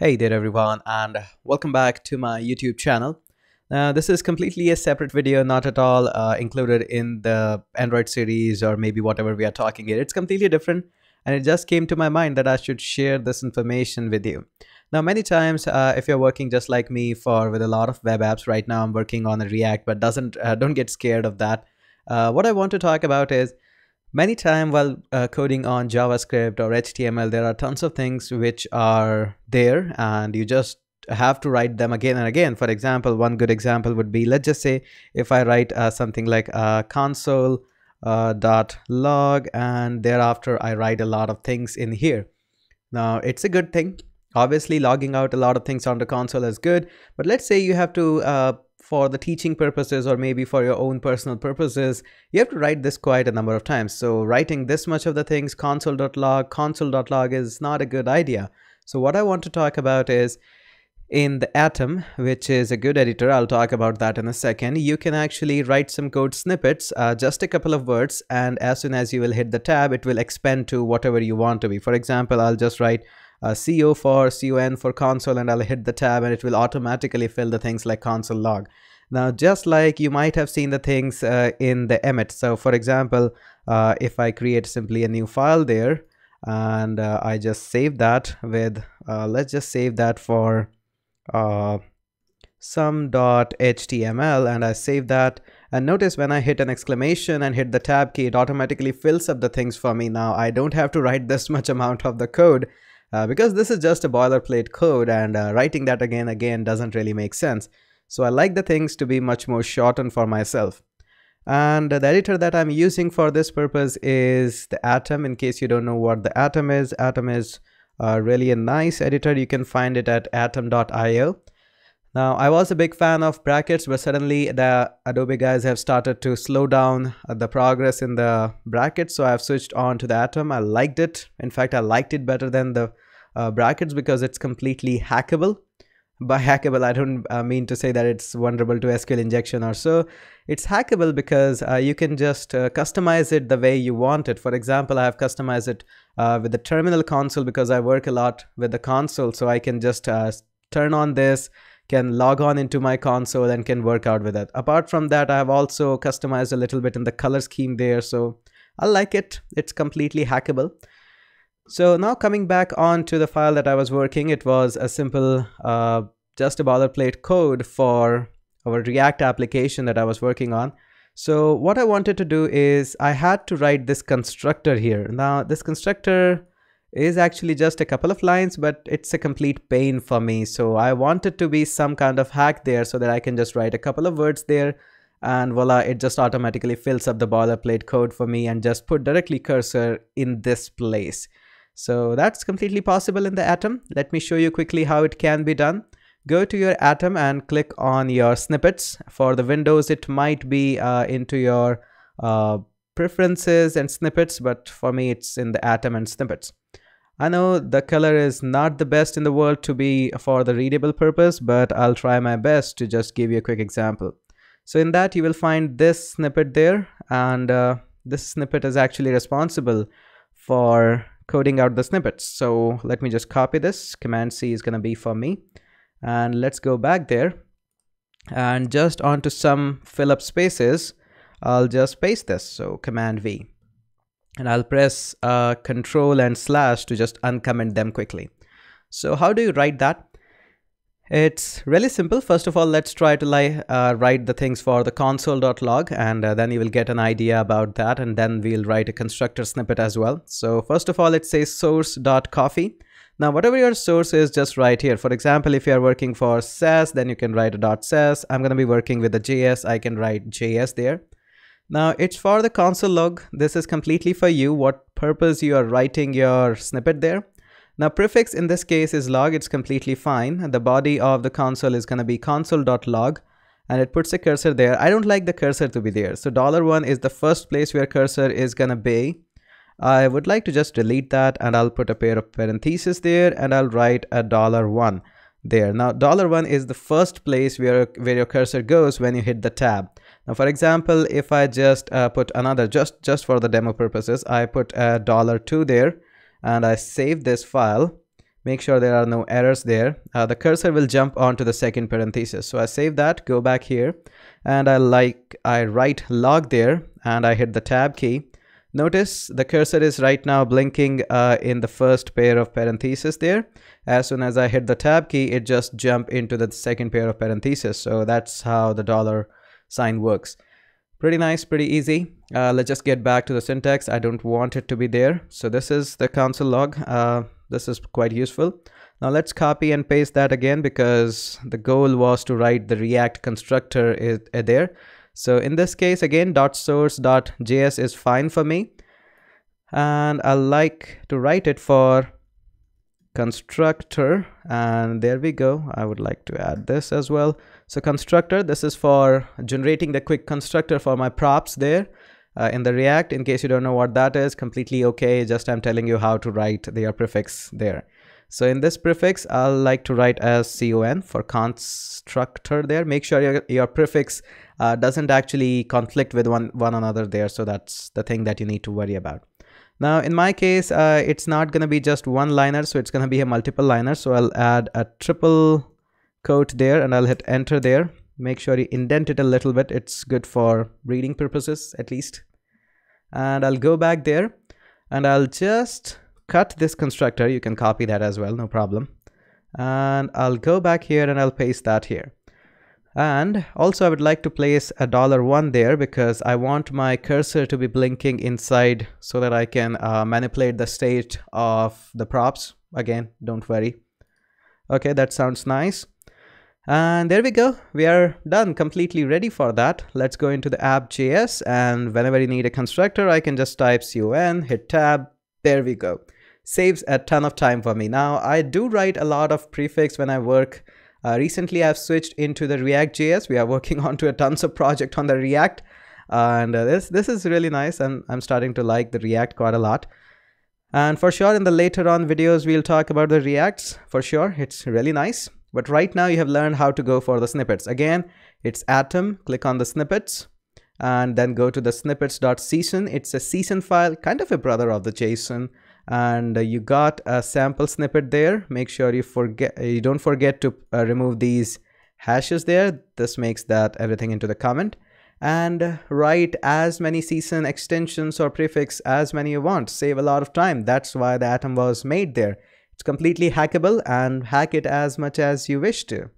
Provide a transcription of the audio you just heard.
Hey there everyone and welcome back to my YouTube channel. Now this is completely a separate video, not at all uh, included in the Android series or maybe whatever we are talking here. It's completely different and it just came to my mind that I should share this information with you. Now many times uh, if you're working just like me for with a lot of web apps right now I'm working on a React but doesn't uh, don't get scared of that. Uh, what I want to talk about is Many time while uh, coding on JavaScript or HTML, there are tons of things which are there and you just have to write them again and again. For example, one good example would be, let's just say if I write uh, something like uh, console uh, dot log and thereafter I write a lot of things in here. Now it's a good thing. Obviously logging out a lot of things on the console is good, but let's say you have to uh, for the teaching purposes or maybe for your own personal purposes, you have to write this quite a number of times. So writing this much of the things console.log, console.log is not a good idea. So what I want to talk about is in the Atom, which is a good editor, I'll talk about that in a second, you can actually write some code snippets, uh, just a couple of words, and as soon as you will hit the tab, it will expand to whatever you want to be. For example, I'll just write uh, CO for CON for console and I'll hit the tab and it will automatically fill the things like console log. Now, just like you might have seen the things uh, in the Emmet. So for example, uh, if I create simply a new file there and uh, I just save that with, uh, let's just save that for uh, some.html and I save that and notice when I hit an exclamation and hit the tab key, it automatically fills up the things for me. Now I don't have to write this much amount of the code uh, because this is just a boilerplate code and uh, writing that again again doesn't really make sense. So I like the things to be much more shortened for myself. And the editor that I'm using for this purpose is the Atom. In case you don't know what the Atom is, Atom is uh, really a nice editor. You can find it at atom.io. Now, I was a big fan of brackets, but suddenly the Adobe guys have started to slow down uh, the progress in the brackets. So I've switched on to the Atom. I liked it. In fact, I liked it better than the uh, brackets because it's completely hackable. By hackable, I don't uh, mean to say that it's vulnerable to SQL injection or so. It's hackable because uh, you can just uh, customize it the way you want it. For example, I have customized it uh, with the terminal console because I work a lot with the console. So I can just turn on this can log on into my console and can work out with it. Apart from that, I have also customized a little bit in the color scheme there. So I like it. It's completely hackable. So now coming back on to the file that I was working, it was a simple, uh, just a boilerplate code for our React application that I was working on. So what I wanted to do is I had to write this constructor here. Now this constructor is actually just a couple of lines, but it's a complete pain for me. So I wanted to be some kind of hack there so that I can just write a couple of words there and voila, it just automatically fills up the boilerplate code for me and just put directly cursor in this place. So that's completely possible in the Atom. Let me show you quickly how it can be done. Go to your Atom and click on your snippets. For the Windows, it might be uh, into your uh, preferences and snippets, but for me, it's in the Atom and snippets. I know the color is not the best in the world to be for the readable purpose, but I'll try my best to just give you a quick example. So in that you will find this snippet there and uh, this snippet is actually responsible for coding out the snippets. So let me just copy this. Command C is going to be for me. And let's go back there and just onto some fill up spaces. I'll just paste this. So Command V and I'll press uh, control and slash to just uncomment them quickly. So how do you write that? It's really simple. First of all, let's try to uh, write the things for the console.log and uh, then you will get an idea about that and then we'll write a constructor snippet as well. So first of all, it says source.coffee. Now, whatever your source is, just write here. For example, if you're working for Sass, then you can write a .sass. I'm going to be working with the JS. I can write JS there. Now it's for the console log. This is completely for you, what purpose you are writing your snippet there. Now prefix in this case is log, it's completely fine. The body of the console is gonna be console.log and it puts a cursor there. I don't like the cursor to be there. So dollar one is the first place where cursor is gonna be. I would like to just delete that and I'll put a pair of parentheses there and I'll write a dollar one there. Now dollar one is the first place where, where your cursor goes when you hit the tab. Now, for example, if I just uh, put another, just, just for the demo purposes, I put a dollar two there and I save this file make sure there are no errors there. Uh, the cursor will jump onto the second parenthesis. So I save that go back here and I like I write log there and I hit the tab key. Notice the cursor is right now blinking uh, in the first pair of parentheses there. As soon as I hit the tab key it just jump into the second pair of parentheses so that's how the dollar sign works. Pretty nice pretty easy. Uh, let's just get back to the syntax. I don't want it to be there. So this is the console log. Uh, this is quite useful. Now let's copy and paste that again because the goal was to write the react constructor is, uh, there. So in this case again dot source dot js is fine for me. And I like to write it for constructor and there we go I would like to add this as well so constructor, this is for generating the quick constructor for my props there uh, in the React. In case you don't know what that is, completely okay. Just I'm telling you how to write their prefix there. So in this prefix, I'll like to write as con for constructor there. Make sure your, your prefix uh, doesn't actually conflict with one, one another there. So that's the thing that you need to worry about. Now in my case, uh, it's not going to be just one liner. So it's going to be a multiple liner. So I'll add a triple quote there and I'll hit enter there. Make sure you indent it a little bit. It's good for reading purposes at least. And I'll go back there and I'll just cut this constructor. You can copy that as well, no problem. And I'll go back here and I'll paste that here. And also I would like to place a dollar one there because I want my cursor to be blinking inside so that I can uh, manipulate the state of the props. Again, don't worry. Okay, that sounds nice. And there we go. We are done, completely ready for that. Let's go into the app.js and whenever you need a constructor, I can just type con, hit tab. There we go. Saves a ton of time for me. Now, I do write a lot of prefix when I work. Uh, recently, I've switched into the React.js. We are working on to a tons of project on the React. and uh, this, this is really nice. And I'm starting to like the React quite a lot. And for sure, in the later on videos, we'll talk about the Reacts. For sure, it's really nice. But right now you have learned how to go for the snippets. Again, it's Atom, click on the snippets and then go to the snippets.cson. It's a CSON file, kind of a brother of the JSON. And uh, you got a sample snippet there. Make sure you forget you don't forget to uh, remove these hashes there. This makes that everything into the comment. And write as many season extensions or prefix as many you want. Save a lot of time. That's why the Atom was made there. It's completely hackable and hack it as much as you wish to.